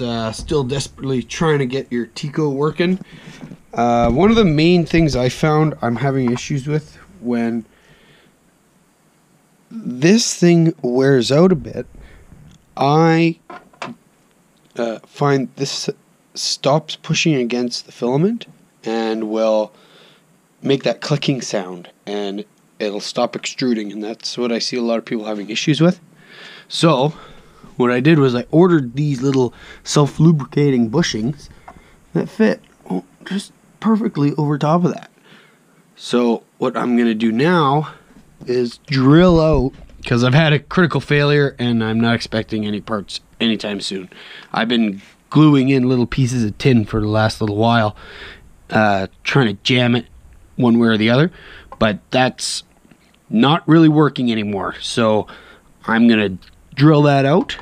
uh, still desperately trying to get your Tiko working, uh, one of the main things I found I'm having issues with when this thing wears out a bit, I uh, find this stops pushing against the filament and will make that clicking sound and it'll stop extruding and that's what I see a lot of people having issues with. So, what I did was I ordered these little self-lubricating bushings that fit just perfectly over top of that. So, what I'm going to do now is drill out because I've had a critical failure and I'm not expecting any parts anytime soon. I've been gluing in little pieces of tin for the last little while, uh, trying to jam it one way or the other, but that's not really working anymore. So I'm gonna drill that out,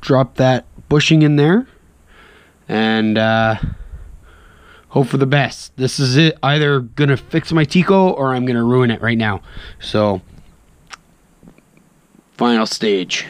drop that bushing in there, and uh, hope for the best. This is it. Either gonna fix my Tiko or I'm gonna ruin it right now. So final stage.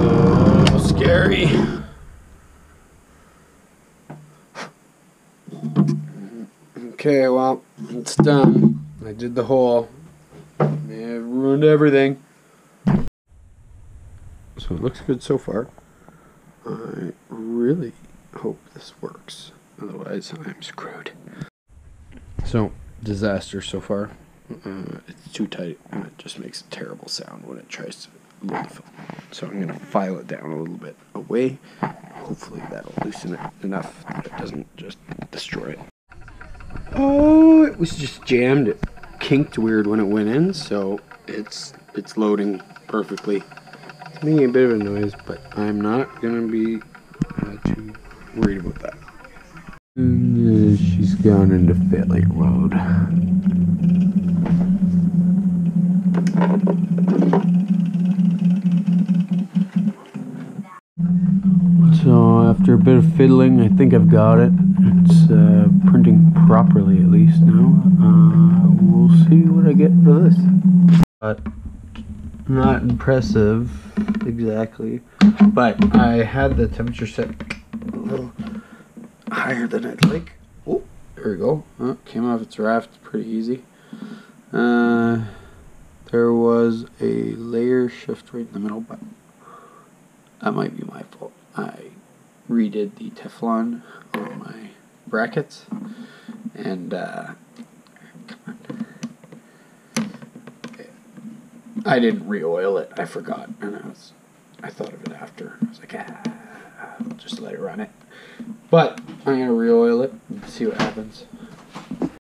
Oh, scary. Okay, well, it's done. I did the hole. It ruined everything. So it looks good so far. I really hope this works. Otherwise, I'm screwed. So, disaster so far. Uh, it's too tight and it just makes a terrible sound when it tries to load the film. So I'm going to file it down a little bit away. Hopefully that'll loosen it enough that it doesn't just destroy it. Oh, it was just jammed. It kinked weird when it went in, so it's it's loading perfectly. It's making a bit of a noise, but I'm not gonna be uh, too worried about that. And, uh, she's gone into failure mode. So after a bit of fiddling, I think I've got it. It's uh, printing properly at least now. Uh, we'll see what I get for this. But not impressive exactly. But I had the temperature set a little higher than I'd like. Oh, there we go. Oh, came off its raft pretty easy. Uh, there was a layer shift right in the middle, but that might be my fault. I redid the Teflon on my brackets, and uh, I didn't re-oil it. I forgot, and I was I thought of it after. I was like, ah, I'll just let it run it. But I'm gonna re-oil it and see what happens.